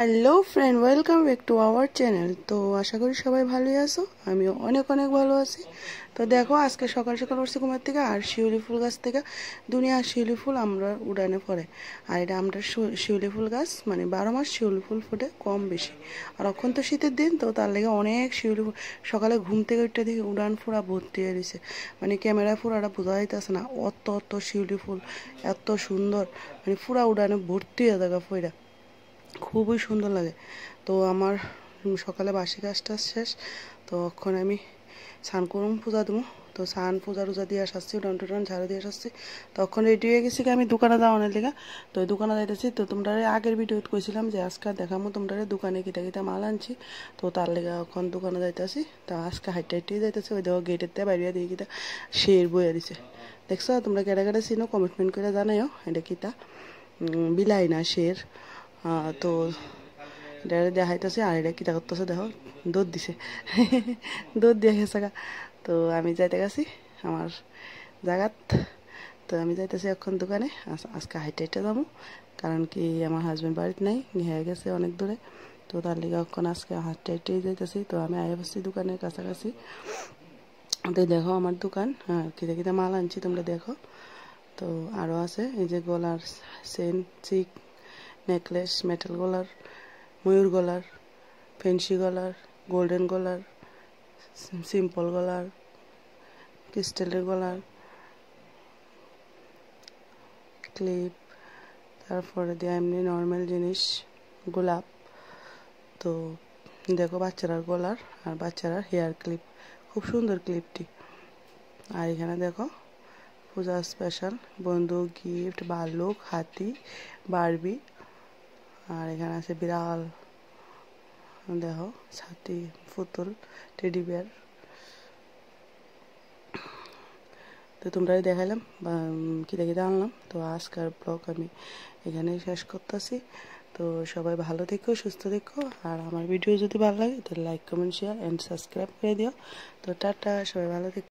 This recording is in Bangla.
Hello friend welcome back to our channel তো আশা করি সবাই ভালোই আছো। আমিও অনেক অনেক ভালো আছি। তো দেখো, আজকে সকাল সকাল উঠছি কুমার থেকে আর শিউলি ফুল গাছ থেকে। দুনিয়ার শিউলি ফুল আমরা উড়ানে পড়ে। আর এটা আমরা শিউলি ফুল গাছ মানে বারো মাস শিউলি ফুল ফুটে কম বেশি। আর এখন তো শীতের দিন, তো তার লেগে অনেক শিউলি ফুল সকালে ঘুম থেকে উঠতে দেখি উড়ান ফুরা ভর্তি হয়ে রয়েছে। মানে ক্যামেরা ফুরাটা বোঝা যাইতেছে না, অত অত শিউলি ফুল, এত সুন্দর। মানে ফুরা উড়ানে ভর্তি হয়ে থাকা ফুইরা। খুবই সুন্দর লাগে। তো আমার সকালে বাসি কাজটা শেষ, তো এখন আমি স্নান করুম, পূজা দেবো তো স্নান, পূজা, টুজা দিয়ে আসাচ্ছি উঠান টুটান ঝাড়ু দিয়ে আসাচ্ছি তখন রেডি হয়ে গেছি আমি দোকানে যাওয়া অনেক লেগে। তো ওই দোকানে যাইতেছি, তো তোমরা আগের ভিডিও কইছিলাম যে আজকে দেখামো তোমরা দোকানে কিটা কিটা মাল আনছি। তো তার লেগে এখন দোকানে যাইতেছি, তো আজকে হাইটে হাইটেই যাইতেছি, ওই দেখো গেটের দিয়ে বাইরে দিয়ে কিটা শের বইয়া দিছে। দেখছ, তোমরা কেটে কেটে চিনো কমিটমেন্ট করে জানাইও, এটা কিটা বিলাই না শের। তো এটা দেখাইতেছে আর এটা কিতা করতেছে দেখো দুধ দিছে। দুধ দিয়ে গেছে তো আমি যাইতে গেছি আমার জায়গাত তো আমি যাইতেছি এখন দোকানে আজকে হাইটে হাইটে যাব। কারণ কি আমার হাজব্যান্ড বাড়িতে নেই হয়ে গেছে অনেক দূরে। তো তার লিগে এখন আজকে হাঁটতে হাইটেই যাইতেছি। তো আমি আয় বসছি দোকানের কাছাকাছি। তো দেখো আমার দোকান হ্যাঁ কিতে কিতে মাল আনছি, তোমরা দেখো। তো আরও আছে, এই যে গলার সেন চিক নেকলেস মেটাল গলার ময়ূর গলার ফেন্সি গলার গোল্ডেন গলার সিম্পল গলার ক্রিস্টালের গলার ক্লিপ তারপরে দিয়ে এমনি নর্মাল জিনিস, গোলাপ। তো দেখো বাচ্চারার গলার আর বাচ্চারার হেয়ার ক্লিপ খুব সুন্দর ক্লিপটি আর এখানে দেখো, পূজা স্পেশাল বন্দুক গিফট বালুক, হাতি বারবি আর এখানে আছে বিড়াল, দেখো ছাতি পুতুল টেডি বিয়ার তো তোমরা দেখাইলাম বা কিনে কিনে আনলাম, তো আজকার ব্লগ আমি এখানেই শেষ করতেছি। তো সবাই ভালো থেকো, সুস্থ থেকো, আর আমার ভিডিও যদি ভালো লাগে তো like comment share and subscribe করে দিও। তো টাটা, সবাই ভালো থেকো।